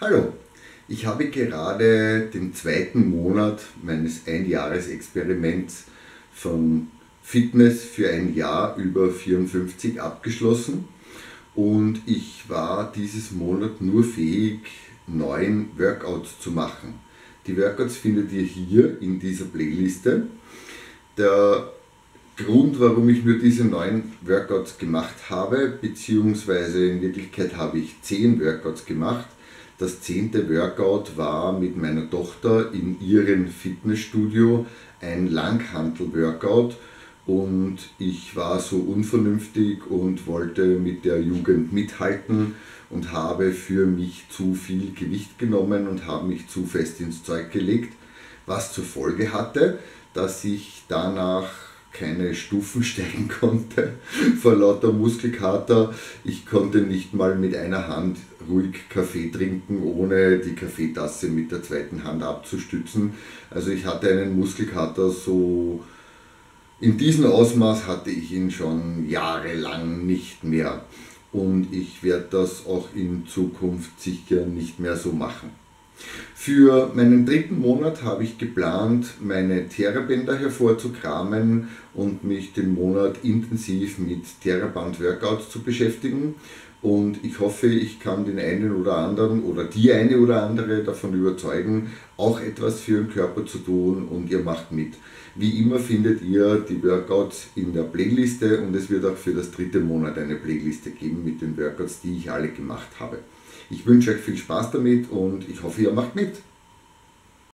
Hallo, ich habe gerade den zweiten Monat meines Einjahresexperiments von Fitness für ein Jahr über 54 abgeschlossen und ich war dieses Monat nur fähig, neun Workouts zu machen. Die Workouts findet ihr hier in dieser Playliste. Der Grund, warum ich nur diese neun Workouts gemacht habe, beziehungsweise in Wirklichkeit habe ich zehn Workouts gemacht. Das zehnte Workout war mit meiner Tochter in ihrem Fitnessstudio ein Langhantel-Workout und ich war so unvernünftig und wollte mit der Jugend mithalten und habe für mich zu viel Gewicht genommen und habe mich zu fest ins Zeug gelegt, was zur Folge hatte, dass ich danach keine Stufen steigen konnte vor lauter Muskelkater. Ich konnte nicht mal mit einer Hand ruhig Kaffee trinken, ohne die Kaffeetasse mit der zweiten Hand abzustützen. Also ich hatte einen Muskelkater so in diesem Ausmaß hatte ich ihn schon jahrelang nicht mehr. Und ich werde das auch in Zukunft sicher nicht mehr so machen. Für meinen dritten Monat habe ich geplant, meine Therabänder hervorzukramen und mich den Monat intensiv mit Theraband-Workouts zu beschäftigen. Und ich hoffe, ich kann den einen oder anderen oder die eine oder andere davon überzeugen, auch etwas für ihren Körper zu tun und ihr macht mit. Wie immer findet ihr die Workouts in der Playliste und es wird auch für das dritte Monat eine Playliste geben mit den Workouts, die ich alle gemacht habe. Ich wünsche euch viel Spaß damit und ich hoffe, ihr macht mit.